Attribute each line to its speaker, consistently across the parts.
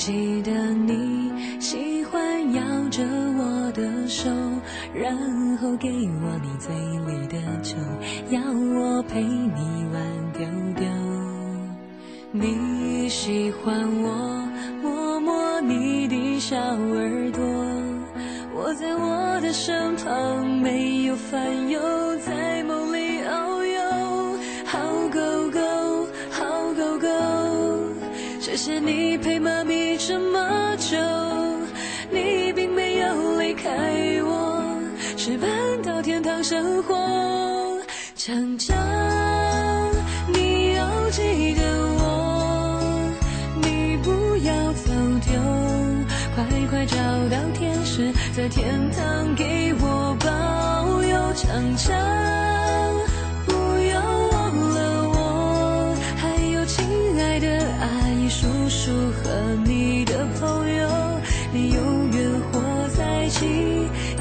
Speaker 1: 记得你喜欢摇着我的手，然后给我你嘴里的酒，要我陪你玩丢丢。你喜欢我摸摸你的小耳朵，我在我的身旁没有烦忧，在梦里么久，你并没有离开我，是搬到天堂生活。强强，你要记得我，你不要走丢，快快找到天使，在天堂给我保佑。强强，不要忘了我，还有亲爱的阿姨、叔叔和，你你永远活在记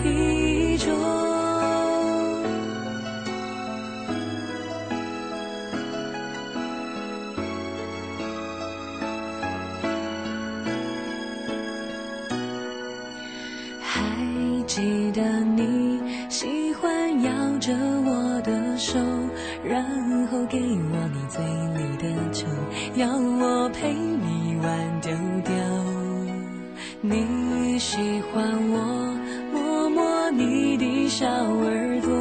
Speaker 1: 忆中。还记得你喜欢摇着我的手，然后给我你嘴里的酒，要我陪你玩丢丢。你喜欢我摸摸你的小耳朵，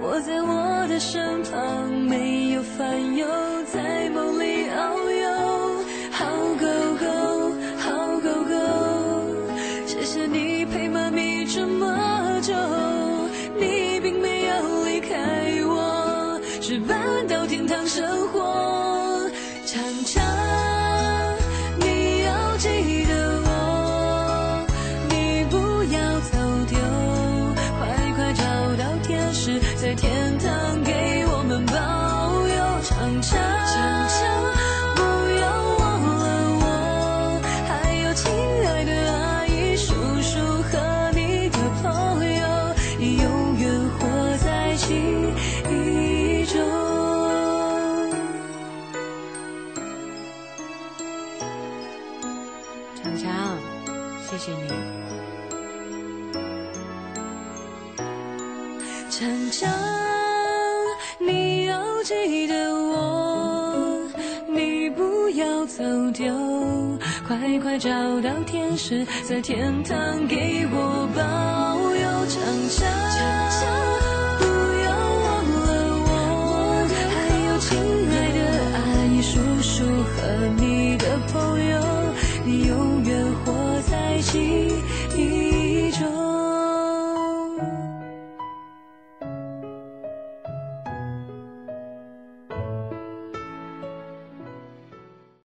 Speaker 1: 我在我的身旁没有烦忧，在梦里遨游。好狗狗，好狗狗。谢谢你陪妈咪这么久，你并没有离开我，是搬强强，
Speaker 2: 谢谢你。
Speaker 1: 强强，你要记得我，你不要走丢，快快找到天使，在天堂给我保佑。强强，记忆。